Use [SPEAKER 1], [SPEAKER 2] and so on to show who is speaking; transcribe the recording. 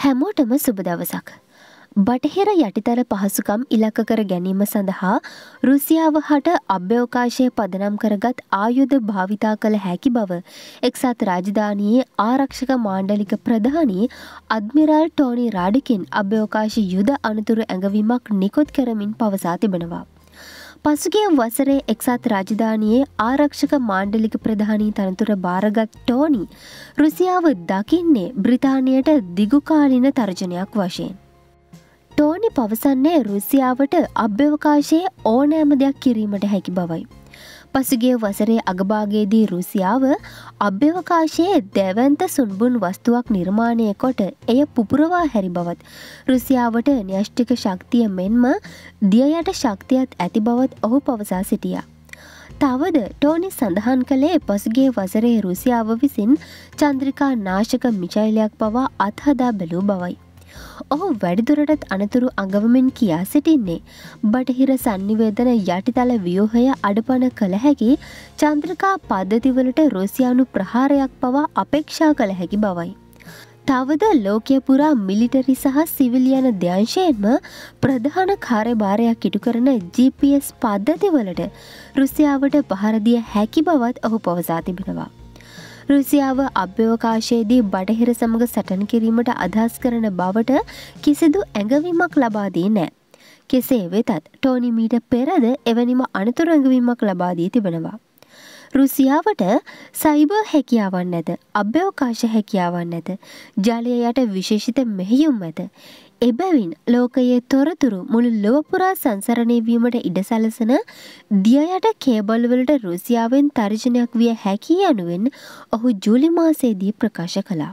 [SPEAKER 1] හැමෝටම සුබ දවසක්. බටහිර යටිතල පහසුකම් ඉලක්ක කර ගැනීම සඳහා රුසියාව හට අභ්‍යවකාශය පදනම් කරගත් ආයුධ භාවිතා කළ හැකි බව එක්සත් රාජධානයේ ආරක්ෂක මාණ්ඩලික ප්‍රධානී අද්මිරාල් ටෝනි රාඩිකින් අභ්‍යවකාශ යුද අනතුරු ඇඟවීමක් නිකුත් කරමින් පවසා තිබෙනවා. පසුගිය වසරේ එක්සත් රාජධානයේ ආරක්ෂක මාණ්ඩලික ප්‍රධානී තනතුර භාරගත් ටෝනි රුසියාව දකින්නේ බ්‍රිතානයට දිගුකාලින තර්ජනයක් වශයෙන්. ටෝනි පවසන්නේ රුසියාවට අභ්‍යවකාශයේ ඕනෑම දෙයක් කිරීමට හැකි බවයි. පසුගිය වසරේ අගභාගයේදී රුසියාව අභ්‍යවකාශයේ දැවන්ත සුන්බුන් වස්තුවක් නිර්මාණය කොට එය පුපුරවා හැරි බවත් රුසියාවට න්‍යෂ්ටික ශක්තිය මෙන්ම දියයට ශක්තියත් ඇති බවත් ඔහු පවසා සිටියා. තවද ටෝනි සඳහන් කළේ පසුගේ වසරේ රුසියාව විසින් චන්ද්‍රිකා නාශක මිචයිලයක් පවා අත්හදා බැලූ බවයි. ඔහු වැඩිදුරටත් අනතුරු අඟවමින් කියා සිටින්නේ. බටහිර සන්නිවේදන යටිතල ව්‍යෝහය අඩපන කළ හැකි චන්ද්‍රකා පද්ධතිවලට රුසියානු ප්‍රහාරයක් පවා අපේක්ෂා කළ හැකි බවයි. තවද ලෝකය පුරා මිලිටරි සහ සිවිලියන ධ්‍යංශයෙන්ම ප්‍රධාන කාර්යභාරයක් ඉටු කරන GPS පද්ධතිවලට රුසියාවට පහරදිය හැකි බවත් ඔහු පවසා තිබෙනවා. රුසියාව අභ්‍යවකාශයේදී බටහිර සමඟ සටන් කිරීමට අදහස් කරන බවට කිසිදු ඇඟවීමක් ලබාදී නෑ. කෙසේ වෙතත් ටෝනිමීට පෙරද එවැනිම අනතුරු ඇඟවීමක් ලබාදී තිබෙනවා. රුසියාවට සයිබර් හැකියාවන් ඇත අභ්‍යවකාශ හැකියාවන් ඇත ජලය යට විශේෂිත මෙහෙයුම් ඇත එබැවින් ලෝකයේ තොරතුරු මුළු ලොවපුරා සංසරණයවීමට ඉඩ සලසන දියයට කේබල්වලට රුසියාවෙන් තර්ජනයක් විය හැකි යනුවෙන් ඔහු ජූලි මාසේදී ප්‍රකාශ කළා.